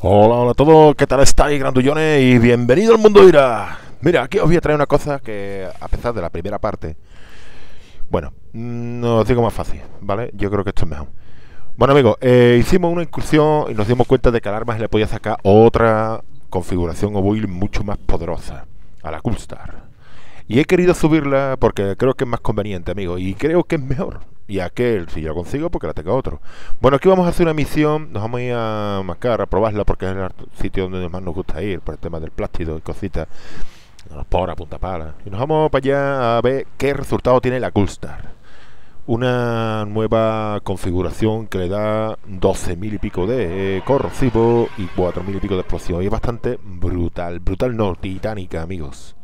Hola, hola a todos, ¿qué tal estáis, grandullones? Y bienvenido al mundo Ira. Mira, aquí os voy a traer una cosa que, a pesar de la primera parte, bueno, no os digo más fácil, ¿vale? Yo creo que esto es mejor. Bueno, amigos, eh, hicimos una incursión y nos dimos cuenta de que al arma se le podía sacar otra configuración o build mucho más poderosa a la Coolstar. Y he querido subirla porque creo que es más conveniente, amigos, y creo que es mejor. Y aquel, si yo lo consigo, porque la tenga otro. Bueno, aquí vamos a hacer una misión, nos vamos a ir a Mascar a probarla porque es el sitio donde más nos gusta ir, por el tema del plástico y cositas. Nos a punta pala. Y nos vamos para allá a ver qué resultado tiene la Coolstar. Una nueva configuración que le da 12.000 y pico de corrosivo y 4.000 y pico de explosión. Y es bastante brutal. Brutal no, titánica, amigos.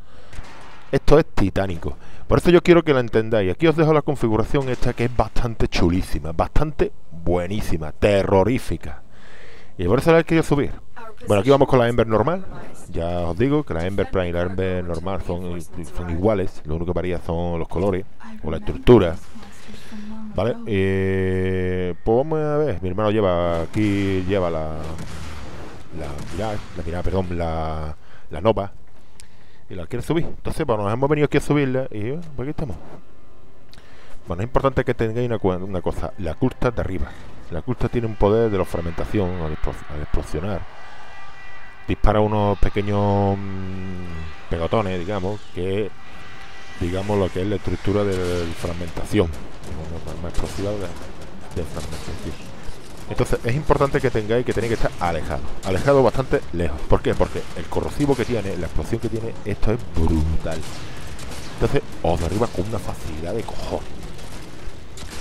Esto es titánico. Por eso yo quiero que la entendáis. Aquí os dejo la configuración esta que es bastante chulísima, bastante buenísima, terrorífica. Y por eso la he querido subir. Bueno, aquí vamos con la Ember normal. Ya os digo que la Ember Prime y la Ember normal son, son iguales. Lo único que varía son los colores o la estructura. ¿Vale? Eh, pues a ver. Mi hermano lleva aquí, lleva la... La, la, la perdón, la, la Nova y la quiere subir. Entonces, bueno, nos hemos venido aquí a subirla y pues aquí estamos. Bueno, es importante que tengáis una, cosa, la curta de arriba. La curta tiene un poder de la fragmentación al, explosionar. Dispara unos pequeños mm, pegotones, digamos, que digamos lo que es la estructura de fragmentación. Entonces es importante que tengáis que tenéis que estar alejado, alejado bastante lejos. ¿Por qué? Porque el corrosivo que tiene, la explosión que tiene, esto es brutal. Entonces os derriba con una facilidad de cojón.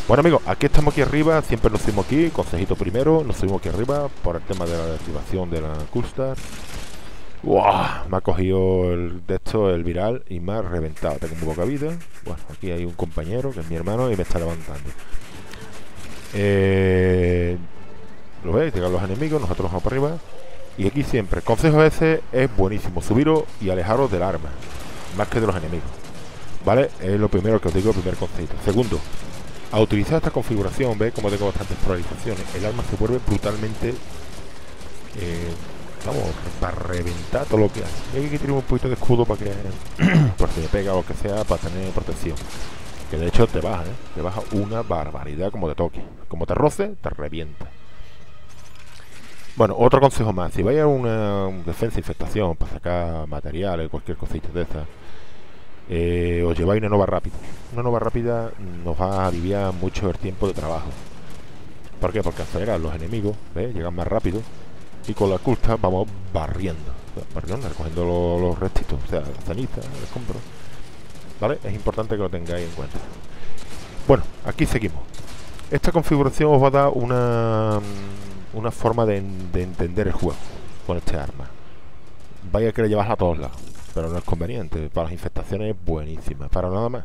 Bueno amigos, aquí estamos aquí arriba, siempre nos subimos aquí, consejito primero, nos subimos aquí arriba por el tema de la activación de la. ¡Wow! Me ha cogido el de esto, el viral, y me ha reventado. Tengo un poca vida. Bueno, aquí hay un compañero que es mi hermano y me está levantando. Eh, lo veis, llegan los enemigos, nosotros vamos para arriba. Y aquí siempre, consejo ese es buenísimo, subiros y alejaros del arma, más que de los enemigos. ¿Vale? Es lo primero que os digo, el primer concepto. Segundo, a utilizar esta configuración, veis como tengo bastantes polarizaciones, el arma se vuelve brutalmente, eh, vamos, para reventar todo lo que hay. hay que tirar un poquito de escudo para que, por si me pega o lo que sea, para tener protección. Que de hecho te baja, ¿eh? Te baja una barbaridad como te toque. Como te roce, te revienta. Bueno, otro consejo más. Si vais a una defensa infectación para sacar materiales, cualquier cosita de esta eh, os lleváis una nueva rápida. Una nueva rápida nos va a aliviar mucho el tiempo de trabajo. ¿Por qué? Porque acelerar los enemigos, llegan más rápido. Y con la culta vamos barriendo. Barriendo, recogiendo los, restitos, o sea, la ceniza, el escombro. ¿Vale? Es importante que lo tengáis en cuenta. Bueno, aquí seguimos. Esta configuración os va a dar una una forma de, entender el juego con este arma. Vaya que le llevas a todos lados, pero no es conveniente. Para las infestaciones es buenísima, para nada más.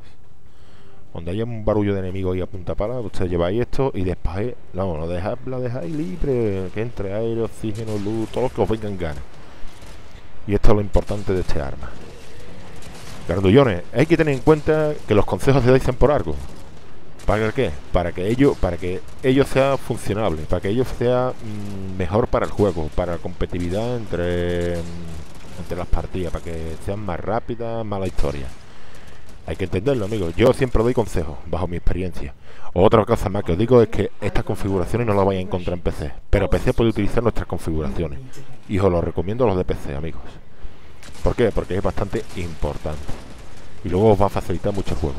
Donde haya un barullo de enemigos y a punta pala, usted lleváis esto y después, no, lo dejáis, la dejáis libre, que entre aire, oxígeno, luz, todo lo que os vengan ganas. Y esto es lo importante de este arma. Gardullones, hay que tener en cuenta que los consejos se dicen por algo. ¿Para qué? Para que ello, para que ello sea funcionable, para que ello sea mm, mejor para el juego, para la competitividad entre, mm, entre las partidas, para que sean más rápidas, más la historia. Hay que entenderlo, amigos. Yo siempre doy consejos, bajo mi experiencia. Otra cosa más que os digo es que estas configuraciones no las vais a encontrar en PC, pero PC puede utilizar nuestras configuraciones. Y os lo recomiendo a los de PC, amigos. ¿Por qué? Porque es bastante importante. Y luego os va a facilitar mucho el juego.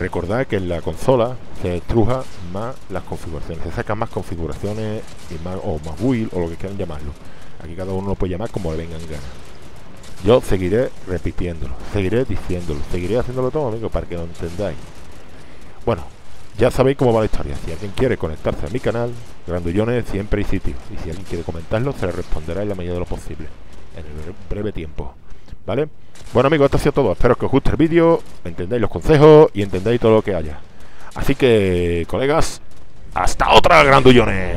Recordad que en la consola se estruja más las configuraciones, se sacan más configuraciones y más, o más build o lo que quieran llamarlo. Aquí cada uno lo puede llamar como le vengan ganas. Yo seguiré repitiéndolo, seguiré diciéndolo, seguiré haciéndolo todo, amigos, para que lo entendáis. Bueno, ya sabéis cómo va la historia. Si alguien quiere conectarse a mi canal, Grandullones siempre hay sitio. Y si alguien quiere comentarlo, se le responderá en la medida de lo posible, en el breve tiempo. ¿Vale? Bueno amigos, esto ha sido todo. Espero que os guste el vídeo, entendáis los consejos y entendáis todo lo que haya. Así que, colegas, hasta otra, grandullones.